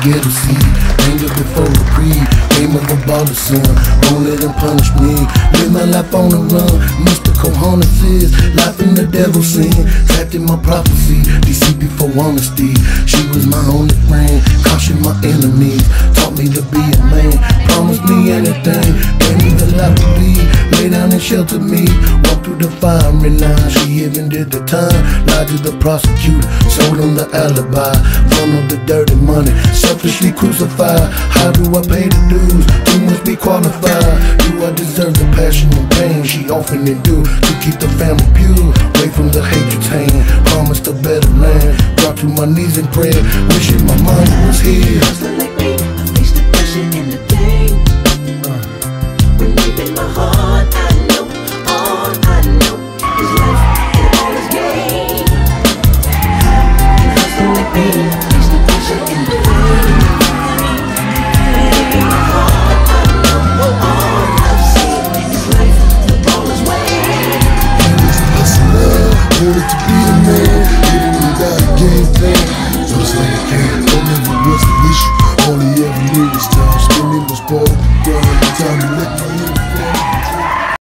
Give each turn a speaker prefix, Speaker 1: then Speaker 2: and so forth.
Speaker 1: ghetto seed. Anger before reprieve. Game of a baller son. Won't let him punish me. Live my life on the run. Mr. Kohana says, life in the devil's sin. Trapped in my prophecy. Deceit before honesty. She was my only friend. Caution my enemies. Anything. Gave me the life to lead. Lay down and shelter me. Walk through the firing line. She even did the time. Lied to the prosecutor. Sold him the alibi. Funneled the dirty money. Selfishly crucified. How do I pay the dues? Too much be qualified. Do I deserve the passion and pain she often do to keep the family pure? Away from the hatred's hand. Promised a better land. Drop to my knees in prayer. Wishing my mama was here. wanted to be the man, even without a game plan. Just like a kid, no never was the issue. All he ever knew was time spending was bored. Down the time to let my